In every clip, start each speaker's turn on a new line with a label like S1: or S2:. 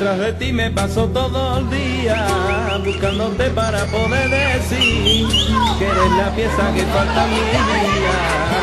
S1: Detrás de ti me paso todo el día buscándote para poder decir que eres la pieza que falta en mi vida,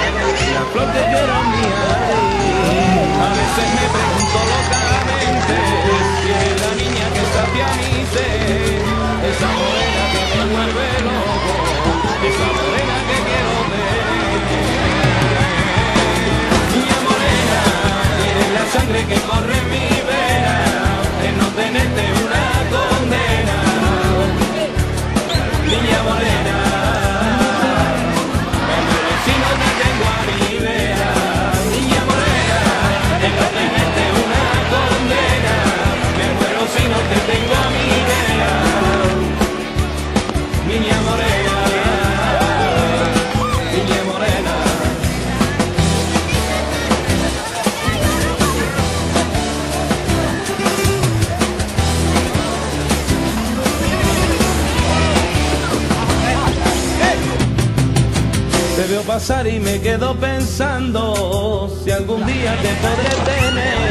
S1: pasar y me quedo pensando si algún día te podré tener.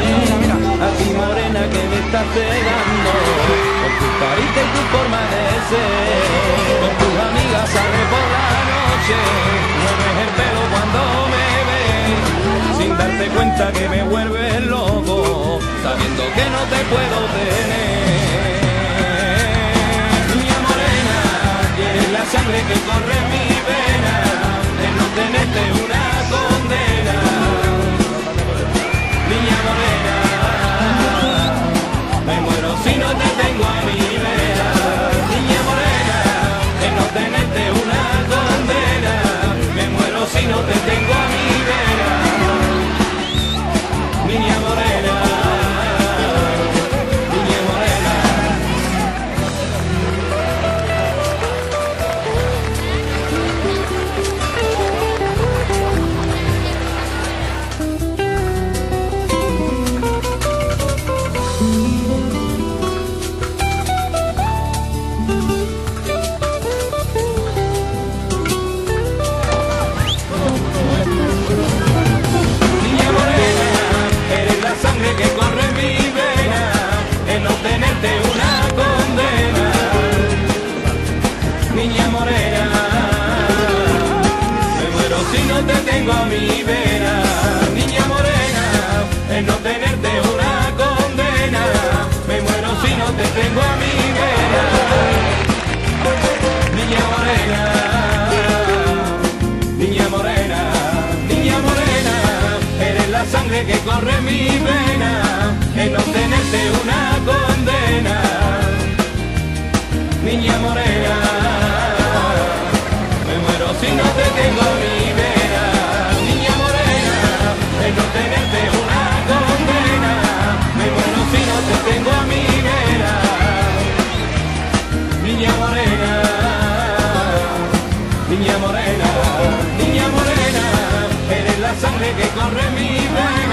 S1: A ti morena que me estás pegando, con tu carita y tu forma de ser. Con tus amigas sale por la noche, mueves el pelo cuando me ves. Sin darte cuenta que me vuelves loco, sabiendo que no te puedo tener. Tenerte una condena. Niña morena, me muero si no te tengo a mi vera. Niña morena, en no tenerte una condena, me muero si no te tengo a mi vera. Niña morena. Niña morena, niña morena, eres la sangre que corre mi vena, en no tenerte una cosa niña morena, me muero si no te tengo mi vera, niña morena, de no tenerte una condena, me muero si no te tengo a mi vera, niña morena, niña morena, niña morena, eres la sangre que corre mi venas.